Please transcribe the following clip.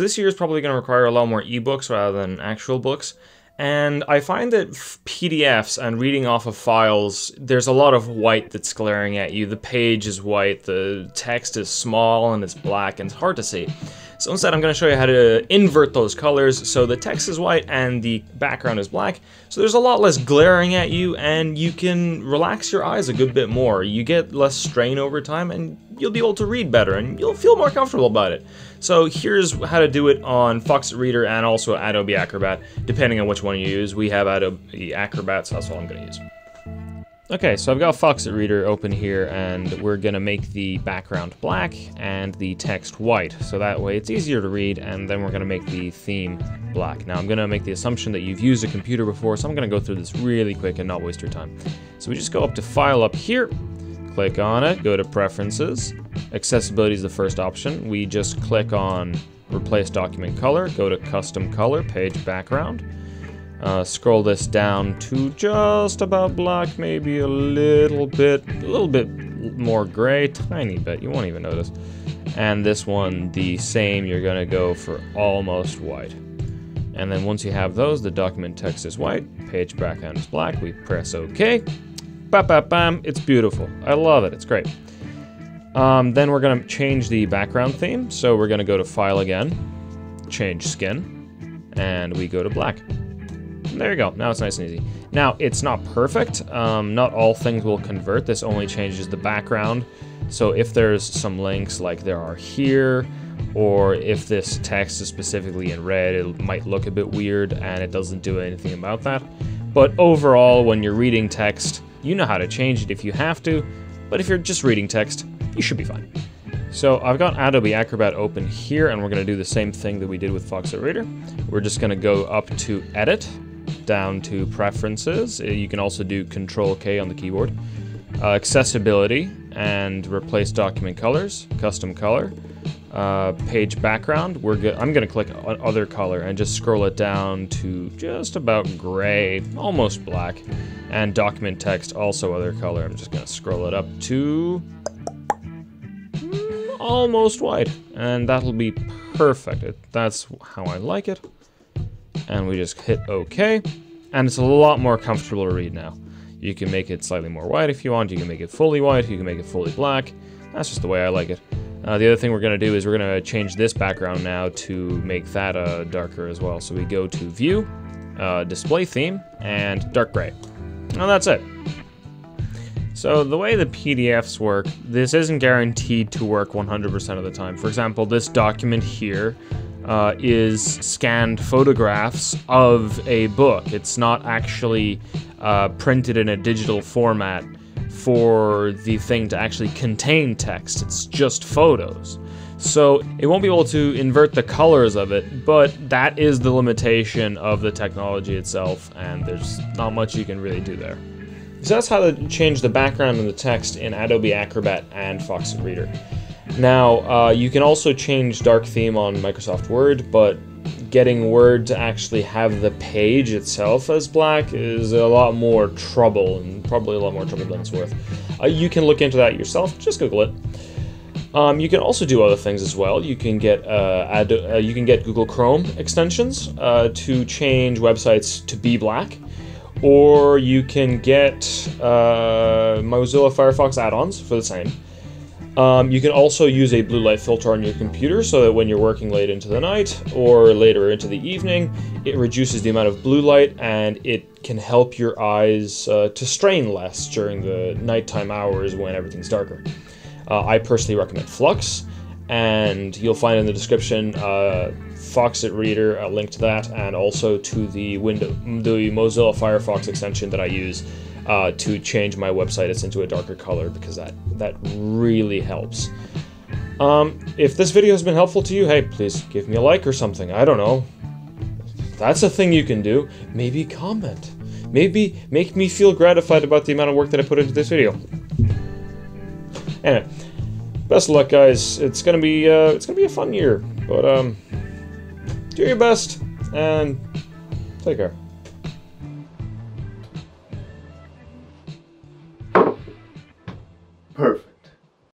this year is probably going to require a lot more ebooks rather than actual books. And I find that PDFs and reading off of files, there's a lot of white that's glaring at you. The page is white, the text is small and it's black and it's hard to see. So instead I'm going to show you how to invert those colors so the text is white and the background is black. So there's a lot less glaring at you and you can relax your eyes a good bit more. You get less strain over time and you'll be able to read better and you'll feel more comfortable about it. So here's how to do it on Foxit Reader and also Adobe Acrobat, depending on which one you use. We have Adobe Acrobat, so that's what I'm going to use. Okay, so I've got Foxit Reader open here, and we're to make the background black and the text white, so that way it's easier to read, and then we're to make the theme black. Now I'm to make the assumption that you've used a computer before, so I'm to go through this really quick and not waste your time. So we just go up to File up here, click on it, go to Preferences. Accessibility is the first option. We just click on Replace Document Color, go to Custom Color, Page Background. Uh, scroll this down to just about black, maybe a little bit, a little bit more gray, tiny bit, you won't even notice. And this one, the same, you're gonna go for almost white. And then once you have those, the document text is white, page background is black, we press OK. Bam, bam, bam, it's beautiful. I love it, it's great. Um, then we're gonna change the background theme. So we're gonna go to File again, change skin, and we go to black. There you go. Now it's nice and easy. Now, it's not perfect. Um, not all things will convert. This only changes the background. So if there's some links like there are here, or if this text is specifically in red, it might look a bit weird and it doesn't do anything about that. But overall, when you're reading text, you know how to change it if you have to, but if you're just reading text, you should be fine. So I've got Adobe Acrobat open here, and we're going to do the same thing that we did with Foxit Reader. We're just going to go up to Edit, down to preferences. Uh, you can also do Control K on the keyboard. Uh, accessibility and replace document colors, custom color. Uh, page background, we're I'm going to click other color and just scroll it down to just about gray, almost black. And document text, also other color. I'm just going to scroll it up to mm, almost white. And that'll be perfect. That's how I like it and we just hit OK, and it's a lot more comfortable to read now. You can make it slightly more white if you want, you can make it fully white, you can make it fully black. That's just the way I like it. Uh, the other thing we're going to do is we're going to change this background now to make that uh, darker as well. So we go to View, uh, Display Theme, and Dark Gray. And that's it. So the way the PDFs work, this isn't guaranteed to work 100% of the time. For example, this document here uh, is scanned photographs of a book. It's not actually uh, printed in a digital format for the thing to actually contain text. It's just photos. So it won't be able to invert the colors of it, but that is the limitation of the technology itself, and there's not much you can really do there. So that's how to change the background and the text in Adobe Acrobat and Foxit Reader. Now, uh, you can also change dark theme on Microsoft Word, but getting Word to actually have the page itself as black is a lot more trouble, and probably a lot more trouble than it's worth. Uh, you can look into that yourself, just Google it. Um, you can also do other things as well. You can get uh, add, uh, you can get Google Chrome extensions uh, to change websites to be black, or you can get uh, Mozilla Firefox add-ons for the same. Um, you can also use a blue light filter on your computer so that when you're working late into the night or later into the evening, it reduces the amount of blue light and it can help your eyes uh, to strain less during the nighttime hours when everything's darker. Uh, I personally recommend F.lux, and you'll find in the description uh, Foxit Reader, a link to that, and also to the window, the Mozilla Firefox extension that I use uh, to change my website it's into a darker color because that that really helps. Um, if this video has been helpful to you, hey, please give me a like or something. I don't know. That's a thing you can do. Maybe comment. Maybe make me feel gratified about the amount of work that I put into this video. Anyway, best of luck, guys. It's gonna be uh, it's gonna be a fun year, but um, do your best and take care. Perfect.